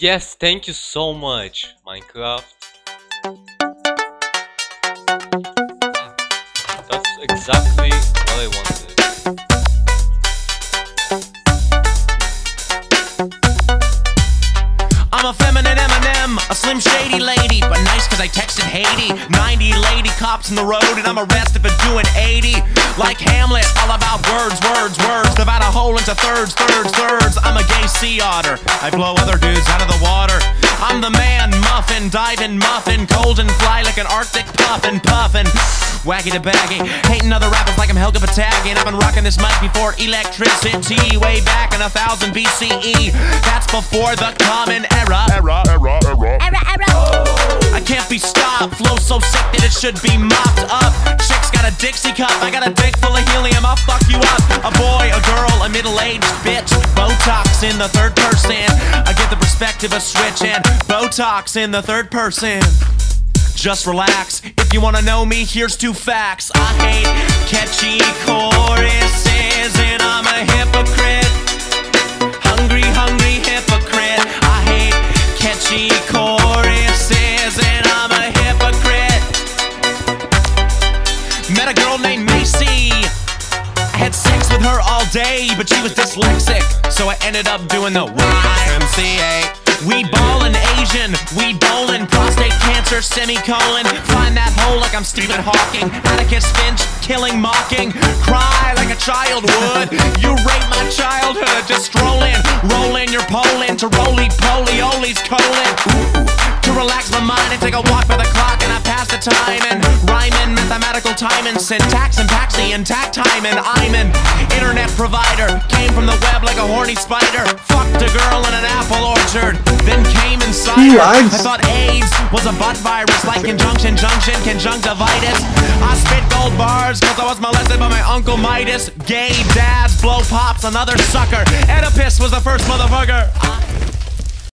Yes, thank you so much, Minecraft. That's exactly what I wanted. I'm a feminine Eminem, a slim shady lady, but nice cause I texted Haiti. 90 lady cops in the road, and I'm arrested for doing 80. Like Hamlet, all about words, words, words. Divide a hole into thirds, thirds, thirds. I'm a gay sea otter. I blow other dudes out of the water. I'm the man, muffin, diving, muffin, cold and fly like an Arctic puffin, puffin. Wacky to baggy, hating other rappers like I'm Helga Pataki. I've been rocking this mic before electricity, way back in a thousand BCE. That's before the common era. Error, error, error. Error, error. I can't be stopped. Flow so sick that it should be mopped up. Chick's got a Dixie cup. I got a dick full of helium. I'll fuck you up. A boy, a girl, a middle-aged bitch. Botox in the third person. I get the perspective of switch and Botox in the third person. Just relax. If you wanna know me, here's two facts. I hate catchy choruses, and I'm a hypocrite. Hungry, hungry hypocrite. I hate catchy choruses, and Met a girl named Macy. I had sex with her all day, but she was dyslexic, so I ended up doing the YMCA. We ballin' Asian, we bowling, prostate cancer, semicolon. Find that hole like I'm Stephen Hawking. Atticus Finch, killing, mocking. Cry like a child would. You rape my childhood, just strolling, rolling your pole into roly poly, olies colon. To relax my mind and take a walk by the clock, and I pass the time and mathematical timing, syntax and paxi, intact time, and I'm an internet provider. Came from the web like a horny spider. Fucked a girl in an apple orchard, then came inside. He her. I thought AIDS was a butt virus, like conjunction, junction, conjunctivitis. I spit gold bars cause I was molested by my uncle Midas. Gay dads blow pops, another sucker. Oedipus was the first motherfucker. I